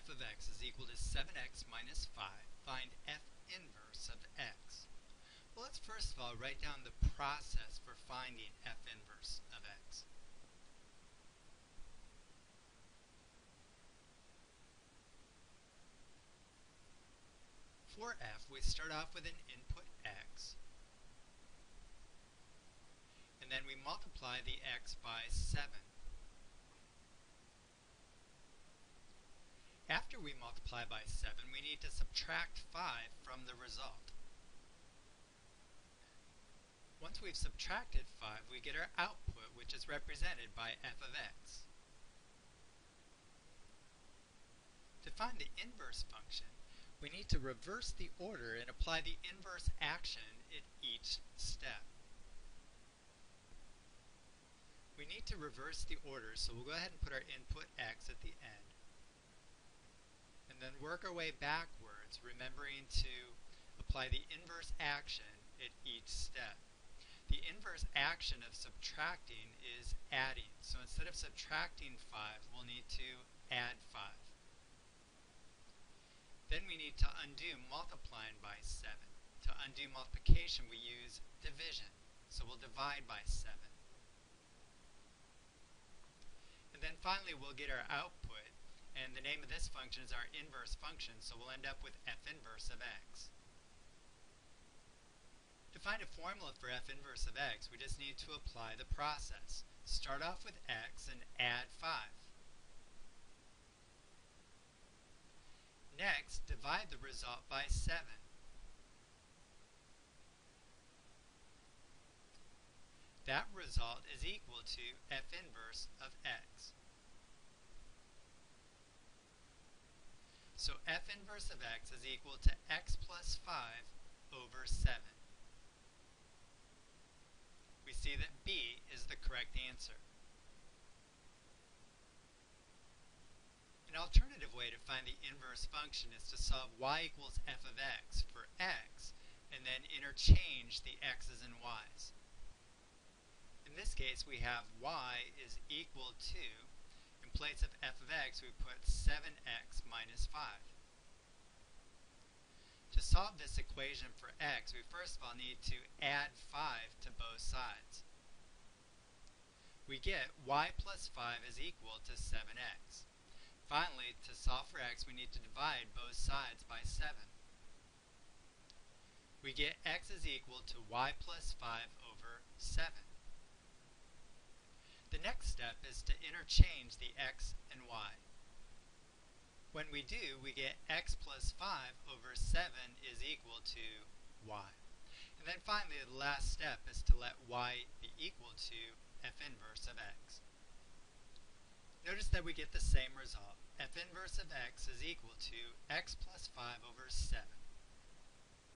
f of x is equal to 7x minus 5, find f inverse of x. Well, let's first of all write down the process for finding f inverse of x. For f, we start off with an input x, and then we multiply the x by 7. After we multiply by 7, we need to subtract 5 from the result. Once we've subtracted 5, we get our output, which is represented by f of x. To find the inverse function, we need to reverse the order and apply the inverse action at each step. We need to reverse the order, so we'll go ahead and put our input x at the end work our way backwards, remembering to apply the inverse action at each step. The inverse action of subtracting is adding. So instead of subtracting 5, we'll need to add 5. Then we need to undo multiplying by 7. To undo multiplication, we use division. So we'll divide by 7. And then finally, we'll get our output and the name of this function is our inverse function, so we'll end up with f inverse of x. To find a formula for f inverse of x, we just need to apply the process. Start off with x and add 5. Next, divide the result by 7. That result is equal to f inverse of x. So f inverse of x is equal to x plus 5 over 7. We see that B is the correct answer. An alternative way to find the inverse function is to solve y equals f of x for x and then interchange the x's and y's. In this case, we have y is equal to in place of f of x, we put 7x minus 5. To solve this equation for x, we first of all need to add 5 to both sides. We get y plus 5 is equal to 7x. Finally, to solve for x, we need to divide both sides by 7. We get x is equal to y plus 5 over 7. Step is to interchange the x and y. When we do, we get x plus 5 over 7 is equal to y. And then finally, the last step is to let y be equal to f inverse of x. Notice that we get the same result. f inverse of x is equal to x plus 5 over 7.